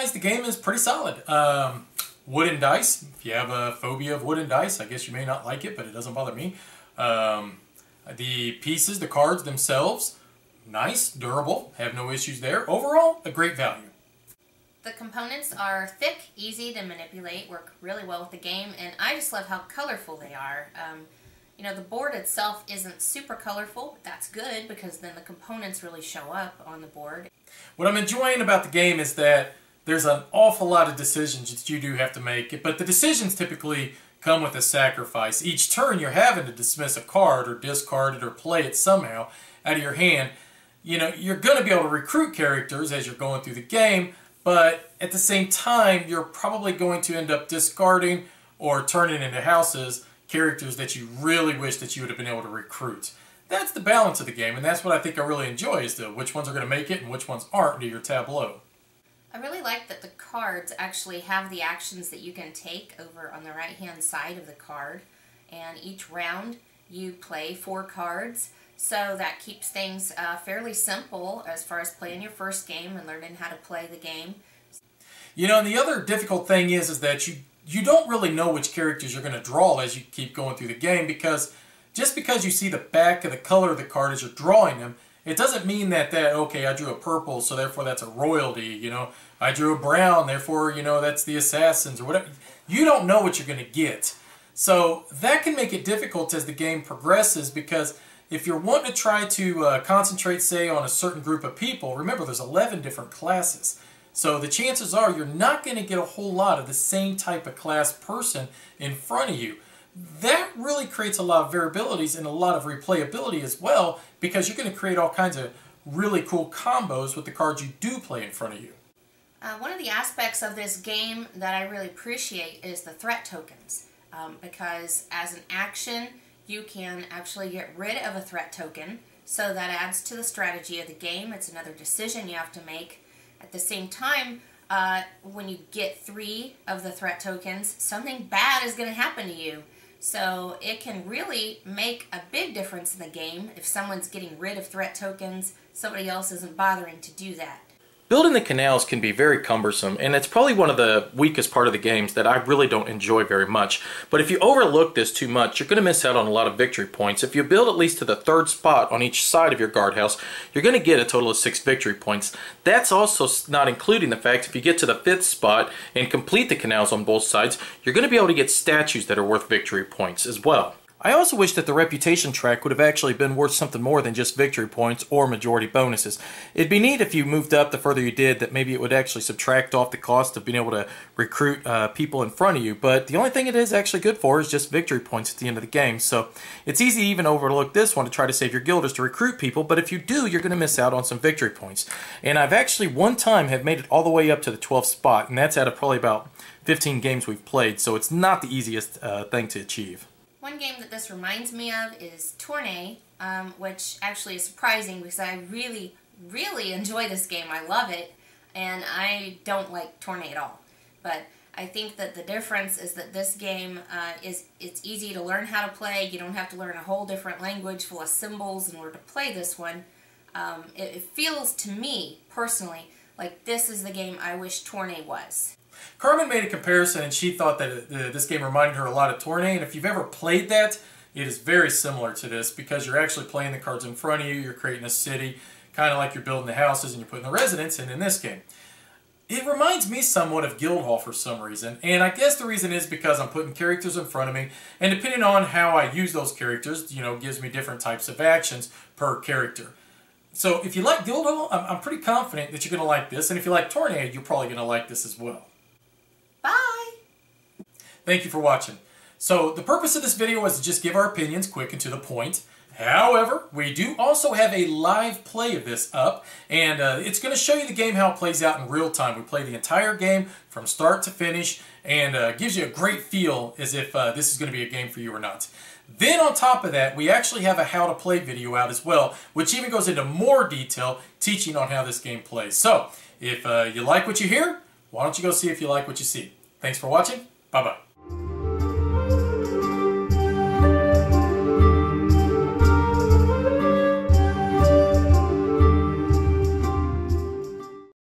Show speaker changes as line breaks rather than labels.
otherwise, the game is pretty solid. Um, wooden dice. If you have a phobia of wooden dice, I guess you may not like it, but it doesn't bother me. Um, the pieces, the cards themselves, nice, durable, have no issues there. Overall, a great value.
The components are thick, easy to manipulate, work really well with the game, and I just love how colorful they are. Um, you know, the board itself isn't super colorful, that's good because then the components really show up on the board.
What I'm enjoying about the game is that there's an awful lot of decisions that you do have to make, but the decisions typically come with a sacrifice. Each turn you're having to dismiss a card or discard it or play it somehow out of your hand. You know, you're going to be able to recruit characters as you're going through the game, but at the same time, you're probably going to end up discarding or turning into houses characters that you really wish that you would have been able to recruit. That's the balance of the game, and that's what I think I really enjoy, is the which ones are going to make it and which ones aren't to your tableau.
I really like that the cards actually have the actions that you can take over on the right hand side of the card and each round you play four cards so that keeps things uh, fairly simple as far as playing your first game and learning how to play the game.
You know, and the other difficult thing is, is that you, you don't really know which characters you're going to draw as you keep going through the game because just because you see the back of the color of the card as you're drawing them it doesn't mean that that okay I drew a purple so therefore that's a royalty you know? I drew a brown therefore you know that's the assassins or whatever. You don't know what you're going to get. So that can make it difficult as the game progresses because if you're wanting to try to uh, concentrate say on a certain group of people remember there's 11 different classes. So the chances are you're not going to get a whole lot of the same type of class person in front of you that really creates a lot of variabilities and a lot of replayability as well because you're going to create all kinds of really cool combos with the cards you do play in front of you.
Uh, one of the aspects of this game that I really appreciate is the threat tokens um, because as an action you can actually get rid of a threat token so that adds to the strategy of the game. It's another decision you have to make. At the same time, uh, when you get three of the threat tokens, something bad is going to happen to you. So it can really make a big difference in the game if someone's getting rid of threat tokens, somebody else isn't bothering to do that.
Building the canals can be very cumbersome, and it's probably one of the weakest part of the games that I really don't enjoy very much. But if you overlook this too much, you're going to miss out on a lot of victory points. If you build at least to the third spot on each side of your guardhouse, you're going to get a total of six victory points. That's also not including the fact if you get to the fifth spot and complete the canals on both sides, you're going to be able to get statues that are worth victory points as well. I also wish that the reputation track would have actually been worth something more than just victory points or majority bonuses. It'd be neat if you moved up the further you did that maybe it would actually subtract off the cost of being able to recruit uh, people in front of you, but the only thing it is actually good for is just victory points at the end of the game, so it's easy to even overlook this one to try to save your guilders to recruit people, but if you do, you're going to miss out on some victory points. And I've actually one time have made it all the way up to the 12th spot, and that's out of probably about 15 games we've played, so it's not the easiest uh, thing to achieve.
One game that this reminds me of is Tournay, um, which actually is surprising because I really, really enjoy this game. I love it, and I don't like Tournay at all. But I think that the difference is that this game uh, is it's easy to learn how to play. You don't have to learn a whole different language full of symbols in order to play this one. Um, it, it feels to me, personally, like this is the game I wish Tournay was.
Carmen made a comparison and she thought that uh, this game reminded her a lot of Tournay, and if you've ever played that, it is very similar to this because you're actually playing the cards in front of you, you're creating a city, kind of like you're building the houses and you're putting the residents in in this game. It reminds me somewhat of Guildhall for some reason, and I guess the reason is because I'm putting characters in front of me, and depending on how I use those characters, you know, gives me different types of actions per character. So if you like Guildhall, I'm, I'm pretty confident that you're going to like this, and if you like Tournay, you're probably going to like this as well. Thank you for watching. So the purpose of this video was to just give our opinions quick and to the point. However, we do also have a live play of this up, and uh, it's going to show you the game how it plays out in real time. We play the entire game from start to finish, and uh, gives you a great feel as if uh, this is going to be a game for you or not. Then on top of that, we actually have a how to play video out as well, which even goes into more detail teaching on how this game plays. So, if uh, you like what you hear, why don't you go see if you like what you see. Thanks for watching. Bye-bye.